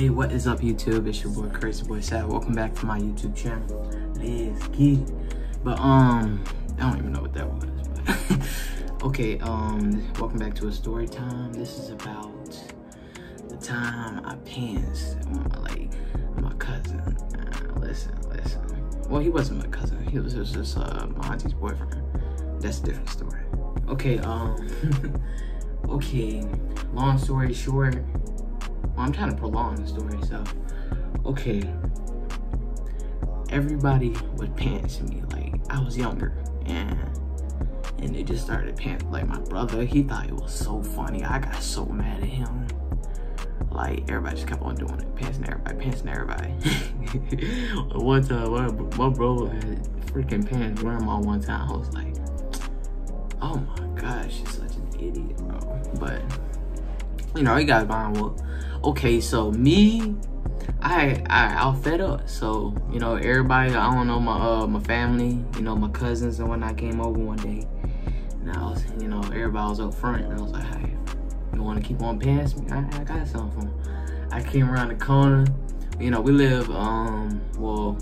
Hey, what is up YouTube? It's your boy Crazy Boy Sav. Welcome back to my YouTube channel. Let's get it. But um, I don't even know what that was. Okay, um, welcome back to a story time. This is about the time I pants like my cousin. Uh, listen, listen. Well, he wasn't my cousin. He was, was just uh, my auntie's boyfriend. That's a different story. Okay, um, okay. Long story short well, I'm trying to prolong the story, so okay. Everybody was pantsing me like I was younger, and and they just started pants like my brother. He thought it was so funny. I got so mad at him. Like everybody just kept on doing it, pantsing everybody, pantsing everybody. one time, my, my bro had freaking pants grandma one time. I was like, oh my gosh, she's such an idiot, bro. But you know, he got mine with okay, so me, I I I fed up. So you know, everybody, I don't know my uh my family, you know, my cousins and when I came over one day, and I was, you know, everybody was up front, and I was like, hey, you want to keep on past me? I, I got something for. I came around the corner. You know, we live um well,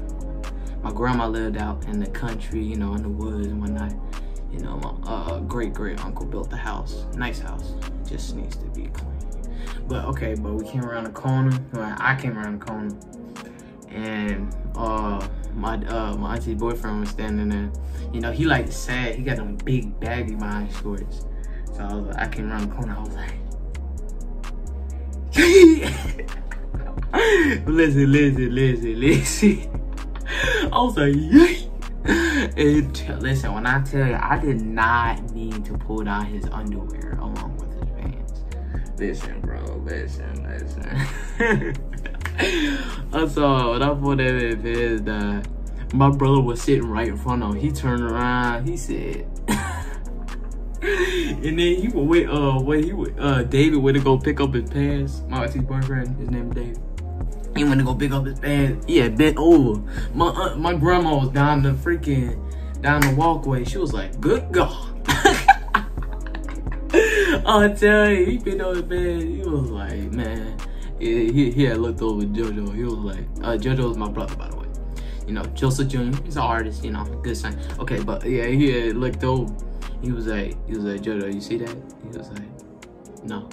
my grandma lived out in the country, you know, in the woods and whatnot. You know, my uh, great great uncle built the house, nice house, just needs to be clean. But okay, but we came around the corner. Well, I came around the corner, and uh, my uh my auntie's boyfriend was standing there. You know, he like sad. He got them big baggy my shorts. So I, like, I came around the corner. I was like, listen, listen, listen, listen. I was like, Yay. And listen, when I tell you, I did not need to pull down his underwear along with. Listen, bro, listen, listen. I saw I pulled that in his my brother was sitting right in front of him. He turned around, he said, and then he would wait, uh, wait, he would, uh, David went to go pick up his pants. My auntie's boyfriend, his name is David. He went to go pick up his pants. Yeah, bent over. My uh, my grandma was down the freaking down the walkway. She was like, "Good God." I tell you, he been over his bed. He was like, man. He, he, had looked over JoJo. He was like, uh, JoJo was my brother, by the way. You know, Joseph Jr. He's an artist. You know, good son. Okay, but yeah, he had looked over. He was like, he was like, JoJo, you see that? He was like, no.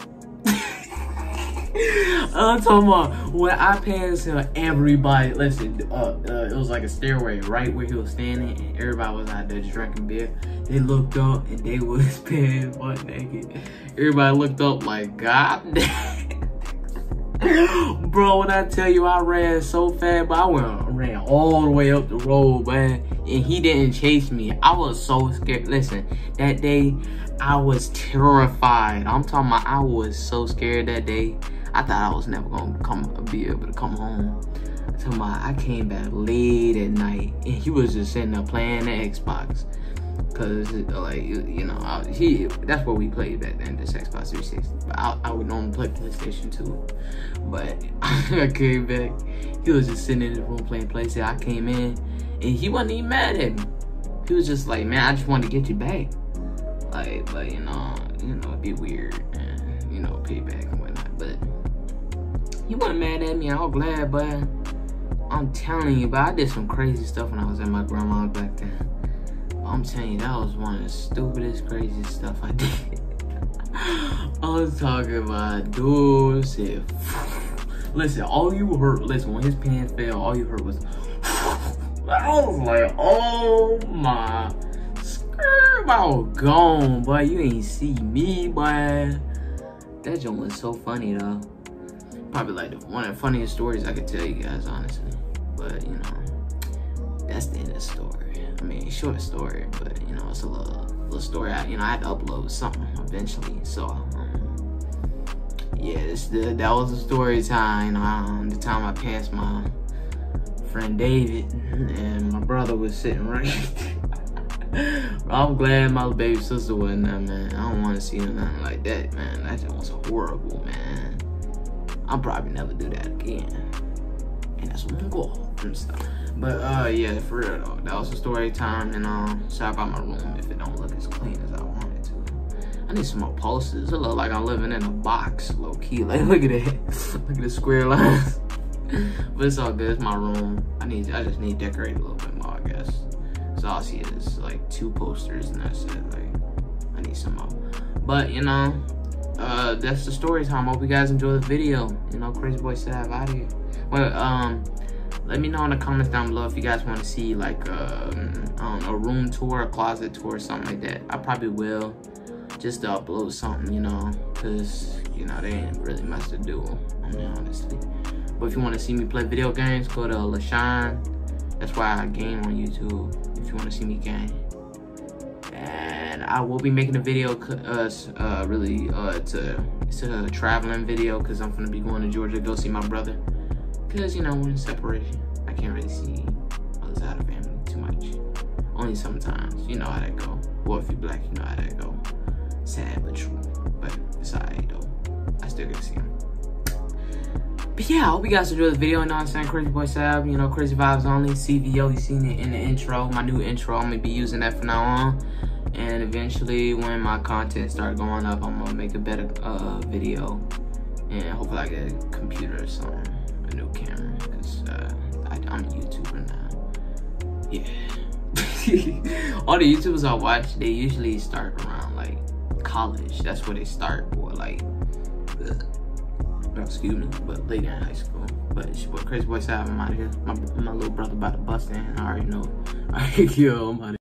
I'm talking about when I passed him, everybody, listen, uh, uh, it was like a stairway right where he was standing, and everybody was out there drinking beer. They looked up and they was paying butt naked. Everybody looked up like, God. Bro, when I tell you I ran so fast, but I went ran all the way up the road, man. And he didn't chase me. I was so scared. Listen, that day I was terrified. I'm talking about I was so scared that day. I thought I was never gonna come be able to come home. Talking about I came back late at night and he was just sitting there playing the Xbox. Cause like you know, I, he that's what we played back then, this Xbox 360. But I, I would normally play PlayStation 2. But I came back, he was just sitting in the room playing PlayStation. I came in and he wasn't even mad at me. He was just like, man, I just wanted to get you back. Like, but you know, you know, it'd be weird and you know, payback and whatnot. But he wasn't mad at me. I was glad, but I'm telling you, but I did some crazy stuff when I was at my grandma's back then. I'm telling you, that was one of the stupidest, craziest stuff I did. I was talking about dude said, listen, all you heard, listen, when his pants fell, all you heard was, I was like, oh my, skirt, I was gone, boy. You ain't see me, boy. That joke was so funny, though. Probably like one of the funniest stories I could tell you guys, honestly. But, you know, that's the end of the story. I mean, short story, but you know, it's a little, little story. I, you know, I had to upload something eventually. So, um, yeah, the, that was the story time. Um, the time I passed my friend David, and my brother was sitting right. I'm glad my baby sister wasn't there, man. I don't want to see nothing like that, man. That was horrible, man. I'll probably never do that again. And that's one goal. But uh yeah, for real though. That was the story time and um shout out my room if it don't look as clean as I want it to. I need some more posters. It look like I'm living in a box, low key. Like, look at that. look at the square lines. but it's all good. It's my room. I need. I just need to decorate a little bit more, I guess. So all I see is like two posters, and that's it. Like, I need some more. But you know, uh, that's the story time. Hope you guys enjoy the video. You know, Crazy Boy Sav out here. Well, um, let me know in the comments down below if you guys want to see like um, um, a room tour, a closet tour, something like that. I probably will just to upload something, you know, because, you know, they ain't really much to do, I mean, honestly. But if you want to see me play video games, go to LaShawn. That's why I game on YouTube, if you want to see me game. I will be making a video, uh, uh really, uh, it's a, it's a traveling video, because I'm going to be going to Georgia to go see my brother. Because, you know, we're in separation. I can't really see other side of family too much. Only sometimes. You know how that go. Well, if you're black, you know how that go. Sad but true. But it's alright though. I still get to see him. But yeah, I hope you guys enjoyed the video. You know I'm saying? Crazy Boy Sav, you know, Crazy Vibes Only, CVO. You seen it in the intro, my new intro. I'm gonna be using that from now on. And eventually, when my content start going up, I'm gonna make a better uh, video. And hopefully I get a computer or something, a new camera. Because uh, I'm a YouTuber now. Yeah. All the YouTubers I watch, they usually start around like college. That's where they start, or like, excuse me, but later in high school. But it's your boy Crazy Boy I'm out of here. My, my little brother about to bust in. I already know. Alright, yo, I'm out